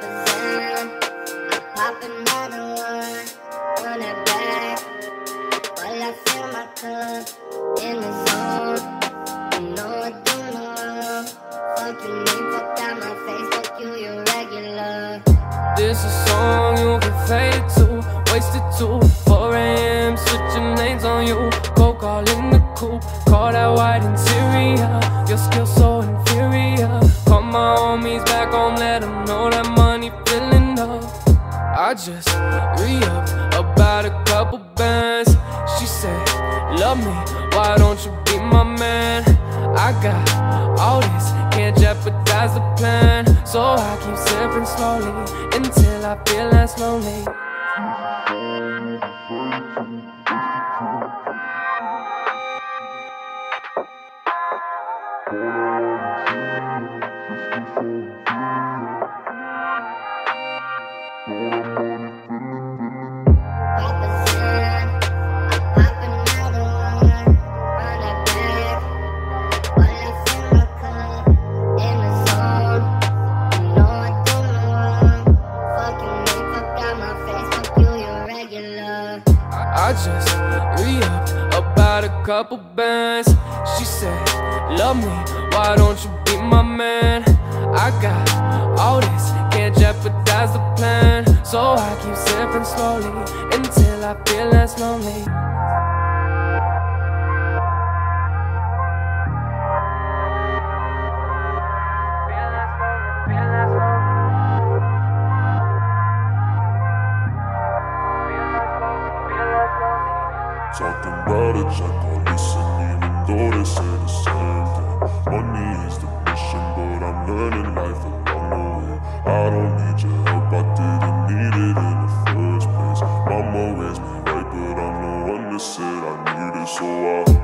pop a Xan, I pop another one, run it back. I my in know. Fuck you, out fuck you, you regular. This a song you can fade to, wasted to 4 a.m. Switching lanes on you, go call in the coupe, call that white interior. Your skill so Just re up about a couple bands. She said, Love me, why don't you be my man? I got all this, can't jeopardize the plan. So I keep sipping slowly until I feel less lonely. Pop I just re about a couple bands. She said, Love me, why don't you be my man? I got all this, can't jeopardize the plan. So I keep sipping slowly until I feel less lonely. Talking about it, I gon' listen even though they say the same thing. Money is the mission, but I'm learning life along the way. I don't need your help, I didn't need it in the first place. Mama raised me right, but I'm the one that said I need it, so I